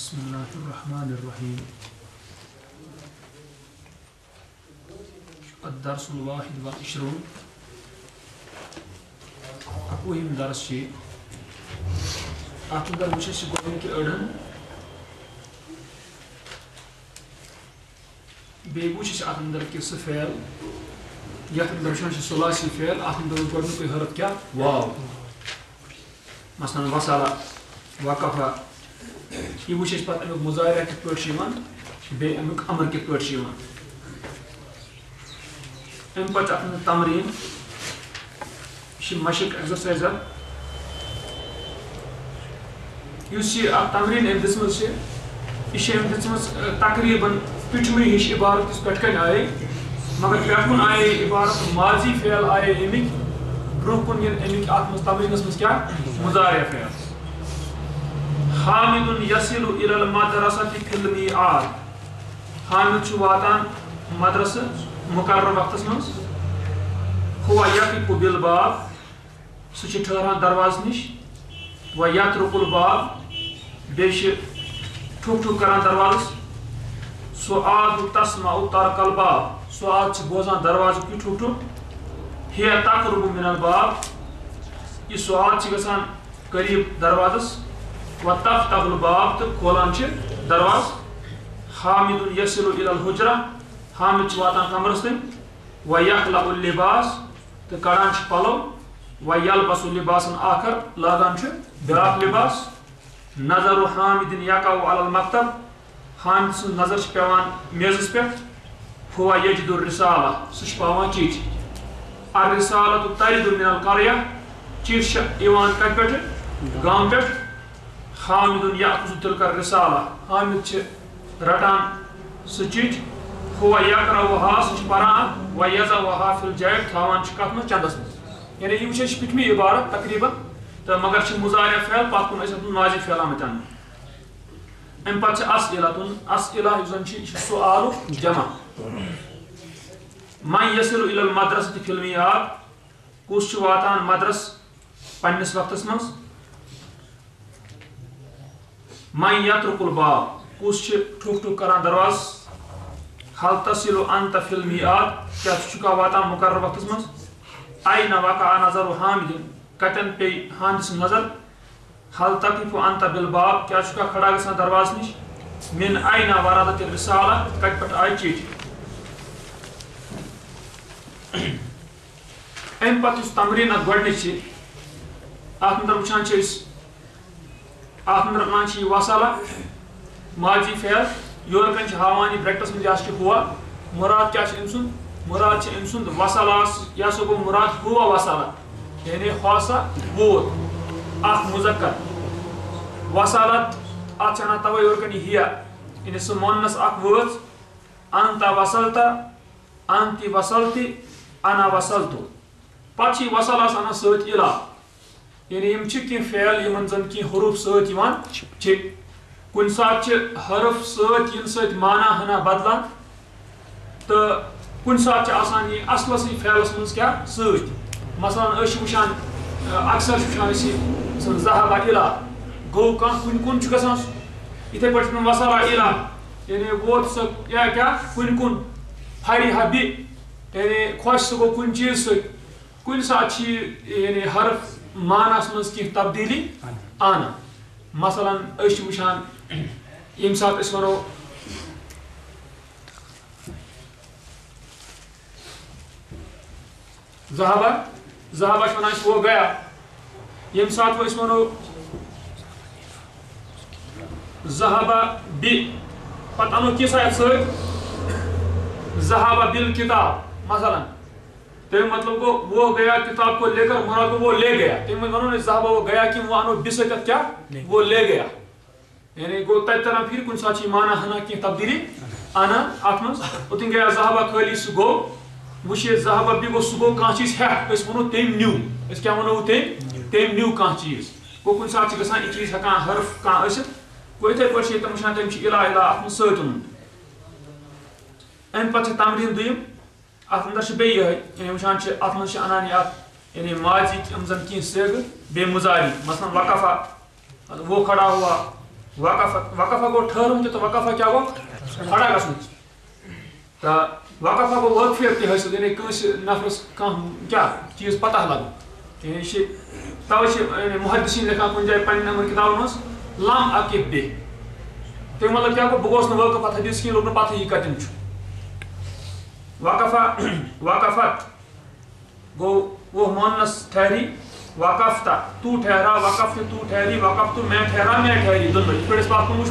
بسم الله الرحمن الرحيم الدرس الواحد والعشرون اکوہم درس چھ اتھ اندر وچھ گۄڈنِکہِ أڑن بیٚیہِ وٕچھ اَسہِ اَتھ اندر کہِ سُہ فعل. یَتھ اندر وٕچھان چھِ سُلاسی فعل. اَتھ اندر گۄڈنیُکُے حرف کیٛاہ واو. مثلاً وسالہ وقفہ یہ وٕچھ اَسہِ پَتہٕ اَمیُک مُظاہرہ کِتھ پٲٹھۍ چھُ یِوان بیٚیہِ اَمیُک اَمر کِتھ پٲٹھۍ چھُ یِوان۔ اَمہِ پَتہٕ چھُ اَتھ منٛز تمریٖن، یہِ چھِ مشق ایٚگزرسایز اکھ۔ یُس یہِ اکھ تمریٖن أمۍ دِژمٕژ چھِ، یہِ چھِ أمۍ دِژمٕژ تقریٖباً ہِش عبارت یُس پٮ۪ٹھ کَنۍ آیے۔ مگر پٮ۪ٹھ کُن آیے عبارت، ماضی فعل آیے اَمِکۍ، برونٛہہ کُن یِن اَمِکۍ اَتھ منٛز تمریٖنَس منٛز کیٛاہ؟ مُظاہرہ فعل۔ حامد یسل الى المدرسة فی المیعاد حامد چھُ واتان مدرسہٕ مقرر وقتس منٛز۔ ہوا یقف بالباب، سُہ چھُ ٹھہران دروازٕ نِش۔ و یترک الباب بیٚیہِ چھِ ٹھُک ٹھُک کران دروازس سُہ آد تسمع ترک الباب سُہ آد چھِ بوزان دروازُک یہِ ٹھُک ٹھُک ہے تقرب من الباب، یہِ سُہ آد چھِ گژھان قریٖب دروازس۔ و تفتح الباب تہٕ کھولان چھِ دروازٕ۔ حامد یسل الى الحجرہ حامد واتان کمرس تام و یخلع اللباس۔ تہٕ کڑان پلو۔ و یلبس لباسن آخر۔ لاگان چھِ بیاکھ لباس۔ نظر حامد یقع علی المکتب حامد سٕنٛز نظر پیوان میزس پٮ۪ٹھ۔ ہوا یجد الرسالہ سُہ پاوان چِٹھۍ الرسالة ترد من القرية۔ چِٹھۍ چھِ یِوان کتہِ پٮ۪ٹھٕ؟ گامہٕ حامد یاخذ تلک الرسالہ حامد چھِ رٹان سُہ چِٹھۍ ہوا یقرأها سُہ چھُ پران و یضعها فی الجیب تھاوان چھِ کتھ منٛز چندس منٛز یعنی یِم چھِ اَسہِ عبارت تقریٖباً تہٕ مگر چھِ مُظاہرہ فعل پتھ کُن ٲسۍ اَتھ منٛز ماضی فعل آمٕتۍ اَننہٕ اَمہِ پتہٕ چھِ اسئلہ یُس زن چھِ جمع من یسل الى المدرسة فی المیعاد کُس چھُ واتان مدرس پننِس وقتس منٛز من یترک الباب کُس چھُ ٹھُک ٹھُک کران دروازٕ؟ حل تصل انت فی المیعاد کیٛاہ ژٕ چھُکھا واتان مقرر وقتس منٛز؟ اَینہ وقع نظر حامد؟ کتٮ۪ن پیٚیہِ حامد سٕنٛز نظر؟ حل تقف انت بالباب کیٛاہ چھُکھا کھڑا گژھان دروازٕ نِش؟ من اَینہ ورادت الرسالہ کتہِ پٮ۪ٹھ آیہِ چِٹھۍ اَمہِ پتہٕ یُس تمریٖن اَتھ گۄڈنِچ چھِ، اَتھ انٛدر وٕچھان چھِ أسۍ اَتھ انٛدر وَنان چھِ یہِ ماضی فعل یورٕ کَنۍ چھِ ہاوان یہِ برٛیکٹَس منٛز یہِ ہسا ہوا، مُراد کیٛاہ چھُ أمۍ سُنٛد مُراد چھُ أمۍ سُنٛد وسلاس یہِ ہسا گوٚو مُراد ہوا وسالہ یعنی ہسا ووت اکھ مُزکر وسالت اَتھ چھِ اَنان تَوَے یورٕ کَنۍ یہِ ہیا یعنی سُہ موننَس اکھ وٲژ انتا وسلتا انتی وسلتی انا وسلتو پتہٕ چھِ یہِ وسلاس اَنان سۭتۍ یعنی یِم چھِ کینٛہہ فعل یِمن زن کینٛہہ حروٗف سۭتۍ یِوان، چھِ کُنہِ ساتہٕ چھِ حرف سۭتۍ یِنہٕ سۭتۍ مانا ہنا بدلان، تہٕ کُنہِ ساتہٕ چھِ آسان یہِ اصلسٕے فعلس منٛز کیٛاہ؟ سۭتۍ۔ مثلاً أسۍ چھِ وٕچھان اکثر چھِ وٕچھان أسۍ یہِ زہابا اِلا گوٚو کانٛہہ کُنہِ کُن چھُ گژھان سُہ، یِتھٕے پٲٹھۍ چھِ تِم وسالا یعنی ووت سُہ یا کیٛاہ؟ کُنہِ کُن فرِہا بِ یعنی خۄش سُہ گوٚو کُنہِ چیٖز سۭتۍ۔ کُنہِ ساتہٕ چھِ یہِ یعنی حرف مانس منٛز کینٛہہ تبدیٖلی انان مثلاً أسۍ چھِ وٕچھان ییٚمہِ ساتہٕ أسۍ وَنو زہابا زہابا چھِ وَنان أسۍ وہ گیا۔ ییٚمہِ ساتہٕ وۄنۍ أسۍ وَنو زہابا بِ پتہٕ اَنو کیٚنٛژھا یَتھ سۭتۍ زہابا بِل کِتاب مثلاً تمیُک مطلب گوٚو وہ گیا کِتاب کو لے کر مراد گوٚو وہ لے گیا۔ منٛز وَنو نہٕ أسۍ زہابا وہ گیا کینٛہہ وۄنۍ اَنو بِ سۭتۍ اَتھ کیٛاہ وہ لے گیا۔ یعنی گوٚو تَتہِ تران پھِرِ چھِ یہِ مانا ہنا کینٛہہ تبدیٖلی؟ اَنان اَتھ منٛز اوٚتن گیا زہابا خٲلی سُہ گوٚو وٕچھ یہِ زہابا بِ گوٚو سُہ گوٚو کانٛہہ چیٖز ہٮ۪تھ أسۍ وَنو تٔمۍ نیوٗ۔ أسۍ کیٛاہ وَنو تٔمۍ تٔمۍ نیوٗ۔ کانٛہہ چیٖز؟ کُنہِ ساتہٕ چھِ گژھان یہِ چیٖز ہٮ۪کان حرف کانٛہہ ٲسِتھ گوٚو یِتھَے پٲٹھۍ چھِ ییٚتٮ۪ن وٕچھان تٔمۍ چھِ اِلا اِلا اَتھ منٛز سۭتۍ اوٚنمُت اَمہِ پَتہٕ چھِ تمریٖن دوٚیِم۔ اَتھ اَندر چھِ بیٚیہِ یِہوٚے یعنی وٕچھان چھِ اَتھ منٛز چھِ اَنان یہِ اَتھ یعنی ماضی یِم زَن کینٛہہ سیگہٕ بیٚیہِ مُزارِ مثلاً وقفا وہ کھڑا ہوا وقف وقفہ گو ٹھہرن تو وقفہ کیا گو کھڑا گژھن تو وقفہ گو وقفیت تہ حٲصِل یعنی کٲنٛسہِ نفرس کانٛہہ کیٛاہ چیٖز پتہ لگُن یعنی یہِ چھِ توے چھِ یعنی محدثیٖن لیکھان کُنہِ جایہِ پنٕنٮ۪ن یِمن کِتابن منٛز لم عقب بے تمیُک مطلب کیٛاہ گوٚو بہٕ گوٚوس نہٕ وٲقف اتھ حدیث کِہیٖنۍ لوٚگ نہٕ پتہٕ یہِ کتٮ۪ن چھُ وقفہ وقفت گو وہ مونس ٹھہری وقف تھا تو ٹھہرا وقف تو ٹھہری وقف تو میں ٹھہرا، میں ٹھہری۔ دونوں اس پہ بات کو مجھ۔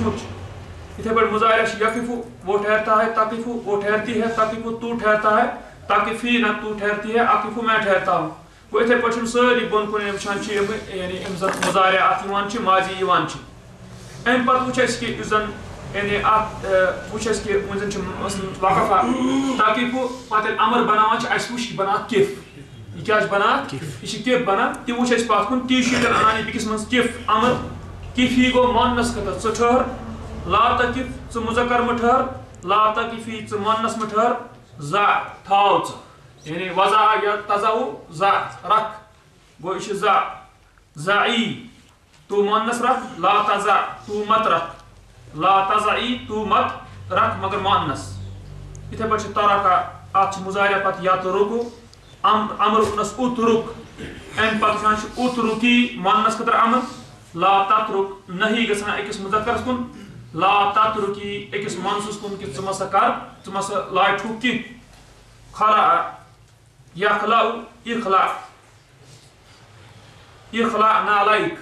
اتنے پہ مظاہرہ یقف وہ ٹھہرتا ہے تاکف وہ ٹھہرتی ہے تاکف تو ٹھہرتا ہے تاکفی نہ تو ٹھہرتی ہے عقف میں ٹھہرتا ہوں۔ وہ اتنے پہ ساری بن کن وچان یعنی مظاہرہ ات ماضی ام پتہ وچ اس کہ یعنی ات وچ اس کہ ون وقف تاکف پتہ امر بناوان اس وچ بنان کف یہ کیا بنان یہ کف بنان تم وچ اس پتھ کن ٹی شیٹن انان بیکس من کف امر۔ کفی گو مانس خطر ژٕ ٹھہر۔ لا تکف ژٕ مذکر مہ ٹھہر لا تکفی ژٕ مانس مہ ٹھہر زا تھاو ژٕ یعنی وضع یا تزاو زا رکھ۔ گو یہ زا۔ زائی تو مانس رکھ لا تزا تو مت رکھ۔ لا تزائی تو مت رکھ مگر مانس اتھے پہ تارا ات مظاہرہ پتہ یا تو رکو امر ونس اترک ام پتہ اترکی مانس خطر امر لا تترک نہیں گژھان أکِس مذکرس کُن۔ لا تترکی أکِس مانسس کُن کہ ژٕ مسا کر، ژٕ مسا لاے ٹھوک کی خلا یخلا اخلا اخلا نالائک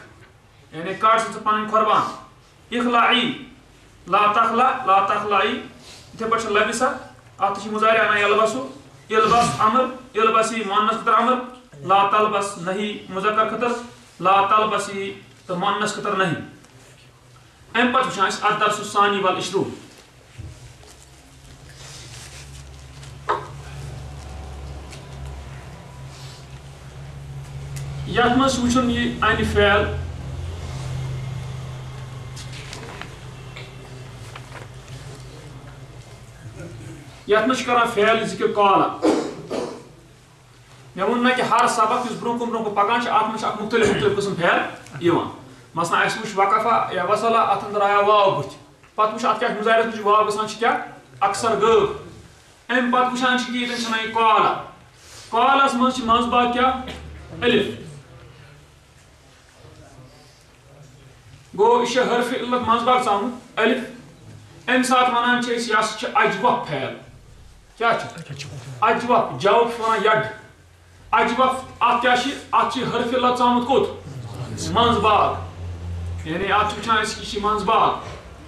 یعنی کڑ ژٕ پنٕنۍ قۄربان اخلاعی۔ لا تخلا، لا تخلائی یِتھے پٲٹھۍ چھِ لبسا اتھ چھِ مظاہرہ انان یلبسو البس امر البسی مونس خطر امر لا تلبس نہیں مذکر خطر لا تلبسی تو مونس خطر نہیں ام پتہ وچھان اس الدرس الثانی والعشرون۔ یتھ منٛز وٕچھُن یہِ انہِ فعل یتھ منٛز کران فعل ذکر کالا مےٚ یعنی ووٚن نہ کہِ ہر سبق یُس برونٛہہ کُن برونٛہہ کُن پکان چھُ اتھ منٛز چھِ مختلف مختلف قٕسم فعل یِوان مثلاً اَسہِ وٕچھ وقفا یا وصلا اتھ انٛدر آیا واو بٕتھِ پتہٕ وٕچھ اتھ کیٛاہ مُظاہرس منٛز واو گژھان چھِ کیٛاہ اکثر غٲب امہِ پتہٕ وٕچھان چھِ کہِ ییٚتٮ۪ن چھِ ونان کالا کالس منٛز چھِ منٛز باگ کیٛاہ ألف گوٚو یہِ چھِ علت منٛز باگ ژامُت ألف امہِ ساتہٕ ونان چھِ أسۍ یہِ ہسا چھِ اجوف فعل. کیا اجوف جوف ونان یڈ اجوف ات کیا ات حرف اللہ ژامت کوت منز باغ یعنی ات وچھان اس کی منز باغ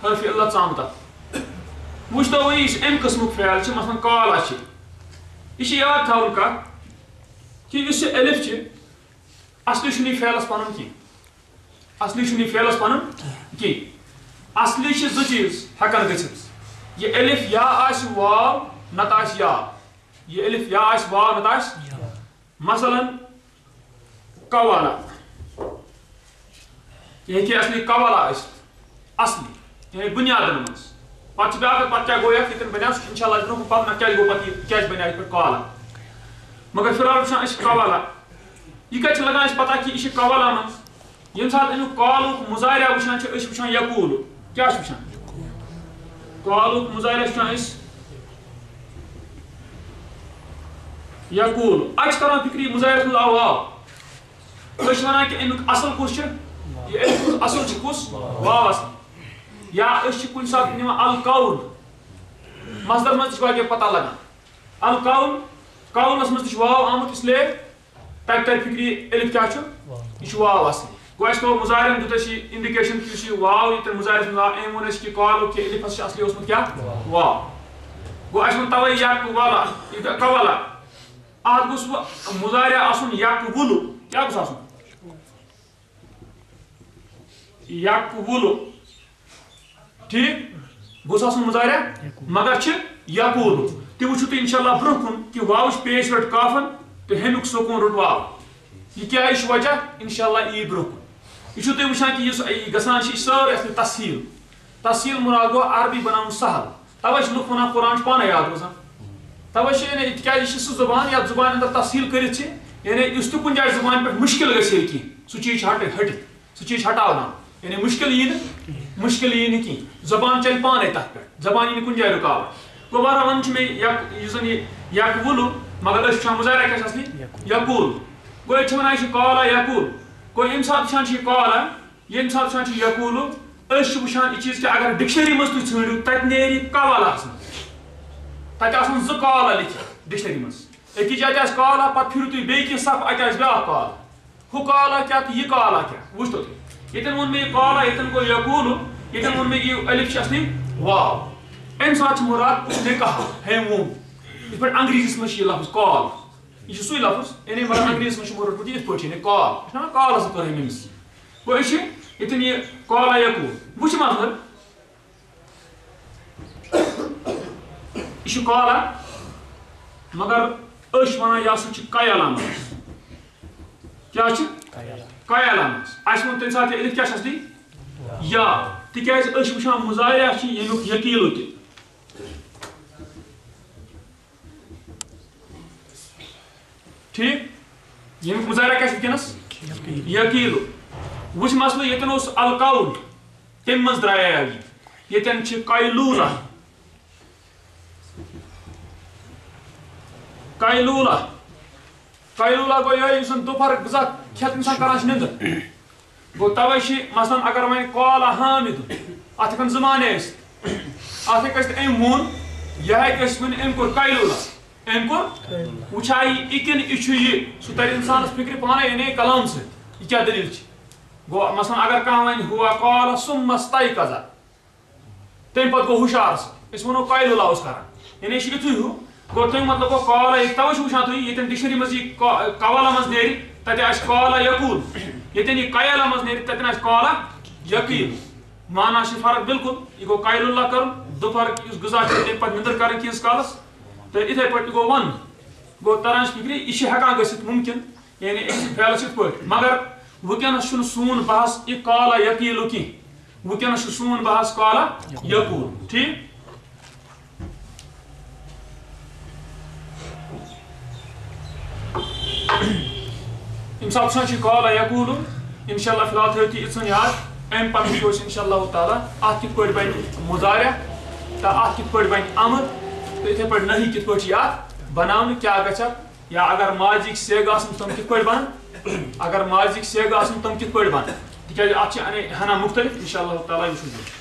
حرف اللہ ژامت وچھ تو یہ ام قسم فعل چھ مثلا کال اچھ یہ یاد تھاون کت کہ اس الف چھ اصلی چھنی فعلس پنن کی اصلی چھنی فعلس پنن کی اصلی چھ ز یا یہ الف یا آس واو نت مثلا قوالا یہ یعنی ہیٚکہِ اصلی قوالا ٲسِتھ اصلی. یعنی بُنیادن منٛز پتہٕ چھِ بیٛاکھ پتہٕ کیٛاہ گوٚو یتھ ییٚتٮ۪ن بنیٛاو سُہ چھُ اِنشاء نہ کیٛازِ گوٚو پتہٕ یہِ کیٛازِ بنیٛاو یِتھ قوالا مگر فِلحال وٕچھان أسۍ قوالا یہِ کتہِ چھِ لگان اَسہِ پتہ کہِ یہِ قوالا منٛز ییٚمہِ ساتہٕ امیُک کالُک مُظاہرہ وٕچھان چھِ أسۍ وٕچھان یقوٗلُک کیٛاہ چھِ وٕچھان کالُک مُظاہرہ چھِ یقول اچھ کران فکری مظاہرت اللہ واو أسۍ وَنان کہِ امیُک اصل کُس چھُ؟ یہِ اصل چھُ کُس؟ واو اصل. یا أسۍ چھِ کُنہِ القول. مصدر منٛز تہِ پتہ لگان القول قولس منٛز تہِ چھُ واو آمُت اسلیے تتہِ ترِ فکری ألف کیٛاہ چھُ؟ یہِ چھُ واو اصل. گوٚو اَسہِ توٚر مُظاہرن دیُت اَسہِ یہِ اِنڈِکیشن کہِ واو ییٚتٮ۪ن مُظاہرس منٛز آو أمۍ ووٚن اَسہِ کہِ کالُک کہِ اصلی اوسمُت کیٛاہ واو. گوٚو اَسہِ ووٚن توے یا والا، یہِ قوالا اتھ گوٚژھ وۄنۍ مُظاہرہ یک وُلو کیٛاہ گوٚژھ آسُن؟ یک وُلو ٹھیٖک؟ گوٚژھ آسُن مُظاہرہ مگر چھِ یقوٗلو تہِ وٕچھِو تُہۍ اِنشاء اللہ برونٛہہ کُن کہِ پیش رٔٹ کافن تہٕ ہیٚمیُک سکوٗن روٚٹ واو۔ یہِ کیٛازِ چھُ وجہ؟ اِنشاء اللہ یی برونٛہہ کُن۔ یہِ چھُو تُہۍ وٕچھان کہِ یُس گژھان چھِ یہِ سٲرٕے اصلی تحصیٖل تحصیٖل عربی بناوُن سہل۔ تَوے چھِ لُکھ وَنان قرآن چھُ پانے یاد روزان توے یعنی تِکیازِ یہِ چھِ سُہ زبان یتھ زبانہِ انٛدر تحصیٖل کٔرِتھ چھِ یعنی یُس تہِ کُنہِ جایہِ زبانہِ پٮ۪ٹھ مُشکِل گژھِ ہے کینٛہہ سُہ چیٖز چھُ ہٹ ہٹِتھ سُہ چیٖز چھُ ہٹاوناوُن یعنی مُشکِل یی نہٕ مشکل یہ کی زبان چل پانے تک پہ زبان یہ کن جائے رکاوٹ گو بارہ ون میں یک زن یک مگر اس چھان مظاہرہ کیا اصلی؟ یقول گو یہ چھان یہ قالا یقول گو یم سات چھان یہ قالا یم سات چھان یہ یقول اس وچھان یہ چیز کہ اگر ڈکشنری مز تھی ژھانڈو تت نیری قوالا آسان تت آسان ز قالا لکھت ڈکشنری مز اکی جائے آس قالا پتہ پھرو تھی بیٚیہِ کینٛہہ صف اتہِ آسہِ بیٛاکھ قالا ہُہ قالا کیٛاہ تہٕ یہِ قالا کیٛاہ وٕچھتو تُہۍ ییٚتٮ۪ن ووٚن مےٚ یہِ قالا ییٚتٮ۪ن گوٚو یقوٗلو ییٚتٮ۪ن ووٚن مےٚ یہِ ألِف چھِ اصلی واو اَمہِ ساتہٕ چھُ مُراد نِکاح ہیموم یِتھ پٲٹھۍ انگریٖزِس منٛز چھِ یہِ لفظ کال یہِ چھُ سُے لفظ یعنی مگر انگریٖزِس منٛز چھُ مےٚ روٚٹمُت یِتھ پٲٹھۍ یعنی کال یہِ چھُ وَنان کٔر أمۍ أمِس گوٚو یہِ چھِ ییٚتٮ۪ن یہِ کالا یقوٗل وٕچھ مطلب یہِ چھُ کالا مگر أسۍ چھِ وَنان یہِ ہسا چھِ کیالا منٛز کیٛاہ چھِ کیالا ووٚن ساتہٕ ألِف کیٛاہ اصلی یا تِکیٛازِ أسۍ چھِ وٕچھان مُظاہرہ چھِ ییٚمیُک یقیٖلو تہِ ٹھیٖک ییٚمیُک مُظاہرہ کیٛاہ چھُ وٕنکیٚنس یقیٖلو وٕچھ مسلہٕ ییٚتٮ۪ن اوس القول تَمہِ منٛز درٛایاو یہِ ییٚتٮ۪ن چھِ قیلوٗلا گوٚو یِہوٚے یُس زَن دُپہرُک غذا کھٮ۪تھ اِنسان کران نِندٕر گوٚو تَوَے مثلاً اگر وۄنۍ کالا حامِد اَتھ ہٮ۪کَن زٕ معنے ٲسِتھ اَتھ ہیٚکہِ ٲسِتھ أمۍ ووٚن یہِ ہیٚکہِ ٲسِتھ وۄنۍ أمۍ کوٚر قیلوٗلا أمۍ کوٚر وٕچھا یہِ یہِ کِنہٕ یہِ چھُ یہِ سُہ تَرِ اِنسانَس فِکرِ پانَے یعنی کلام سۭتۍ یہِ کیٛاہ دٔلیٖل چھِ گوٚو مثلاً اگر کانٛہہ وَنہِ ہُوا کالا سُمَس تَے کَزا تَمہِ پَتہٕ گوٚو ہُشار سُہ أسۍ وَنو قیلوٗلا اوس کران یعنی یہِ چھُ یِتھُے ہیوٗ گوٚو تَمیُک مطلب گوٚو کالا ییٚتہِ تَوَے چھُ وٕچھان تُہۍ ییٚتٮ۪ن ڈِکشنری منٛز یی کوالا منٛز نیرِ تَتہِ آسہِ کالا یقوٗل۔ ییٚتٮ۪ن یہِ کیالا منٛز نیرِ تَتٮ۪ن آسہِ کالا یقیٖن مانا چھِ فرق بِلکُل یہِ گوٚو قیلُلہ کَرُن دُپہرُک یُس غذا چھُ تَمہِ پَتہٕ نِندٕر کَرٕنۍ کینٛہہ کالَس۔ تہٕ یِتھَے پٲٹھۍ گوٚو وَن گوٚو تران چھِ فِکرِ یہِ چھِ ہٮ۪کان گٔژھِتھ مُمکِن یعنی أکِس پھیلَس یِتھ پٲٹھۍ مگر وٕنکٮ۪نَس چھُنہٕ سون بحث یہِ کالا یقیٖلو کینٛہہ وٕنکٮ۪نَس چھُ سون بحث کالا یقوٗل۔ ٹھیٖک؟ ییٚمہِ ساتہٕ وٕچھان چھِ کالا یقوٗلو اِنشاء اللہ فِلحال تھٲیِو تُہۍ یِژھن یاد اَمہِ پَتہٕ وٕچھو أسۍ اِنشاء اللہ تعالیٰ اَتھ کِتھ پٲٹھۍ بَنہِ مُظاہرہ تہٕ اَتھ کِتھ پٲٹھۍ بَنہِ اَمر تہٕ یِتھَے پٲٹھۍ نٔہی کِتھ پٲٹھۍ چھِ اَتھ بَناونہٕ کیٛاہ گژھِ اَتھ یا اگر ماضیِکۍ سیٚگ آسَن تِم کِتھ پٲٹھۍ بَنَن اگر ماضیِکۍ سیٚگ آسَن تِم کِتھ پٲٹھۍ بَنَن تِکیٛازِ اَتھ چھِ ہنا مُختلِف اِنشاء اللہ تعالیٰ وٕچھو